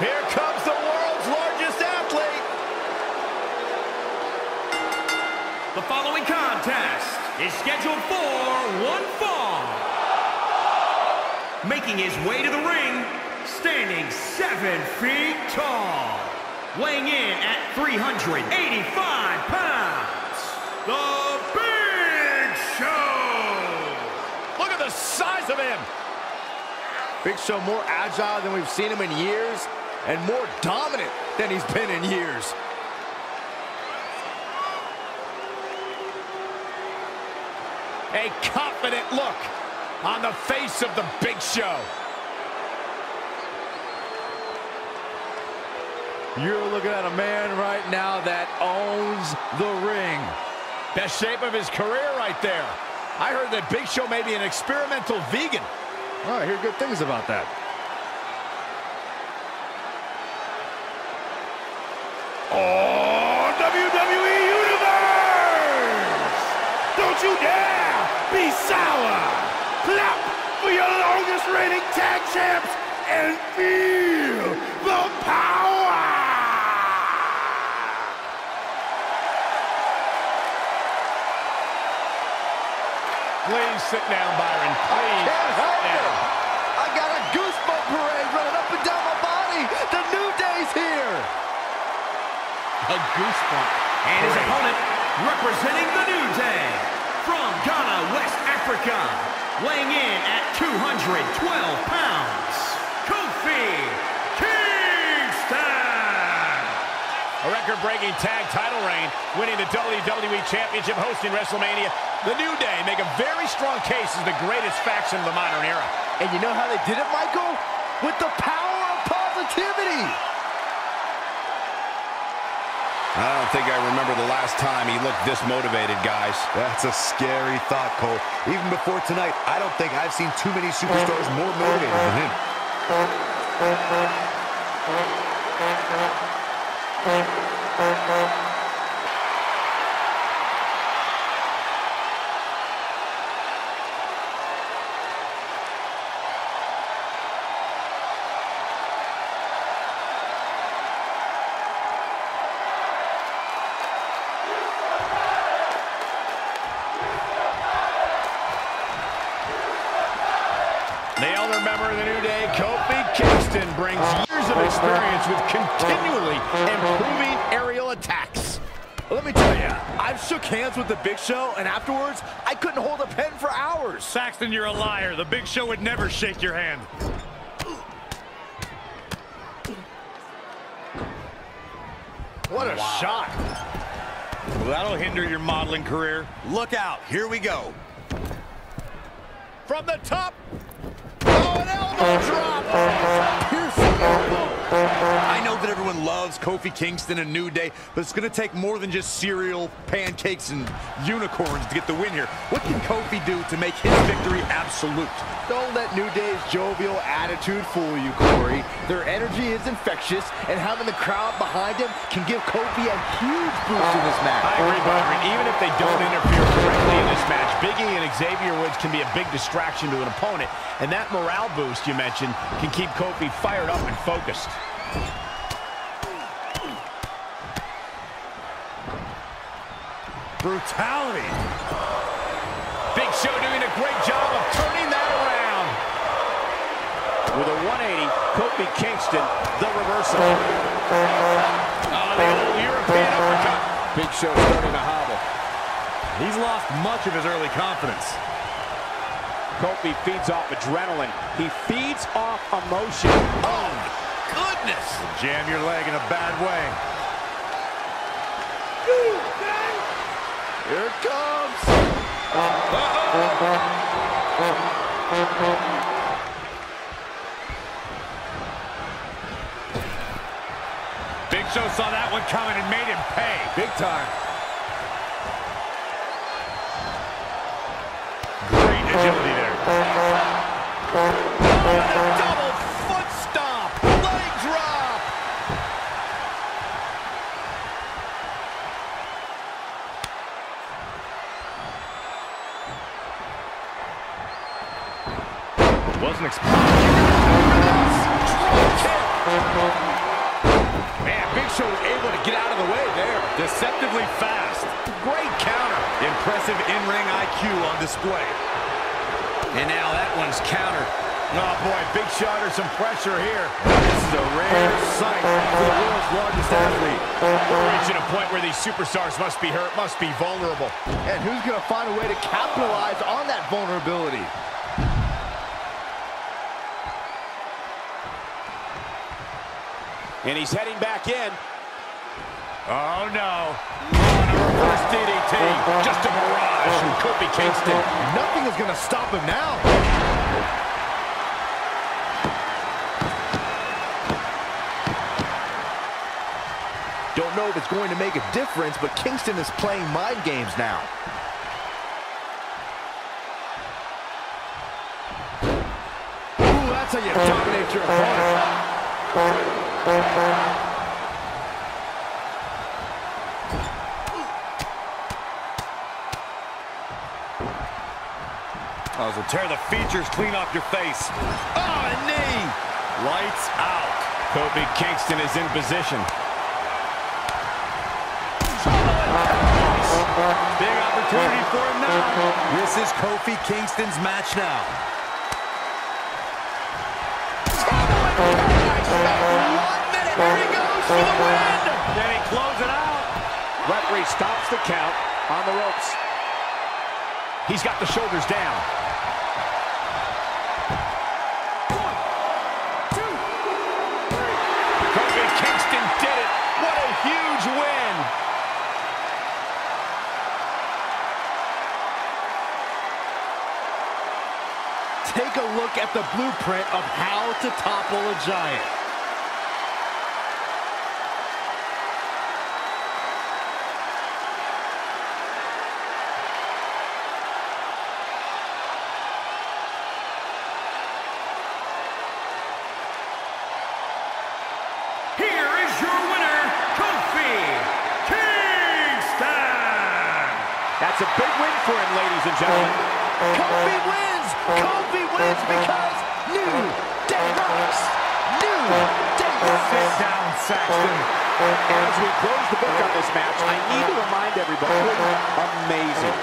Here comes the world's largest athlete. The following contest is scheduled for one fall. Making his way to the ring, standing seven feet tall. Weighing in at 385 pounds, The Big Show! Look at the size of him. Big Show more agile than we've seen him in years and more dominant than he's been in years. A confident look on the face of the Big Show. You're looking at a man right now that owns the ring. Best shape of his career right there. I heard that Big Show may be an experimental vegan. Oh, I hear good things about that. Oh, WWE Universe! Don't you dare be sour! Clap for your longest reigning tag champs and feel the power! Please sit down, Byron. Please Can't sit help down. it. I got a goosebump parade running up and down my body. The new day's here. A goosebump. And his opponent, representing the New Day, from Ghana, West Africa, weighing in at 212 pounds, Kofi Kingston! A record-breaking tag title reign, winning the WWE Championship, hosting WrestleMania. The New Day make a very strong case as the greatest faction of the modern era. And you know how they did it, Michael? With the power of positivity. I don't think I remember the last time he looked this motivated, guys. That's a scary thought, Cole. Even before tonight, I don't think I've seen too many superstars more motivated than him. The Kingston, brings years of experience with continually improving aerial attacks. Let me tell you, I've shook hands with the Big Show, and afterwards, I couldn't hold a pen for hours. Saxton, you're a liar. The Big Show would never shake your hand. What a shot. Well, that'll hinder your modeling career. Look out. Here we go. From the top. Oh, an elbow drop. Piercing elbow. I know that Kofi Kingston and New Day, but it's going to take more than just cereal, pancakes, and unicorns to get the win here. What can Kofi do to make his victory absolute? Don't let New Day's jovial attitude fool you, Corey. Their energy is infectious, and having the crowd behind him can give Kofi a huge boost in this match. I agree, Byron. Even if they don't interfere directly in this match, Big E and Xavier Woods can be a big distraction to an opponent. And that morale boost you mentioned can keep Kofi fired up and focused. Brutality. Big Show doing a great job of turning that around. With a 180, Kofi Kingston, the reversal. Oh, the old European uppercut. Big Show starting to hobble. He's lost much of his early confidence. Kofi feeds off adrenaline. He feeds off emotion. Oh, goodness. Jam your leg in a bad way. Here it comes. Big Show saw that one coming and made him pay. Big time. Great agility there. Double Wasn't expecting. Man, Big Show was able to get out of the way there. Deceptively fast. Great counter. Impressive in-ring IQ on display. And now that one's countered. Oh, boy, Big Show under some pressure here. This is a rare sight for the world's largest athlete. We're reaching a point where these superstars must be hurt, must be vulnerable. And who's going to find a way to capitalize on that vulnerability? And he's heading back in. Oh, no. On a reverse DDT. Just a mirage from Kofi Kingston. Nothing is going to stop him now. Don't know if it's going to make a difference, but Kingston is playing mind games now. Ooh, that's how you dominate your opponent. Oh, so tear the features clean off your face. Oh, a knee. Lights out. Kofi Kingston is in position. Big opportunity for him now. This is Kofi Kingston's match now. One for the win! Then he close it out. Referee stops the count on the ropes. He's got the shoulders down. Kofi Kingston did it. What a huge win. Take a look at the blueprint of how to topple a giant. Here is your winner, Kofi Kingston! That's a big win for him, ladies and gentlemen. Kofi wins! Kofi wins because New Day rocks! New Day rocks! Sit down, Saxton. As we close the book on this match, I need to remind everybody, amazing.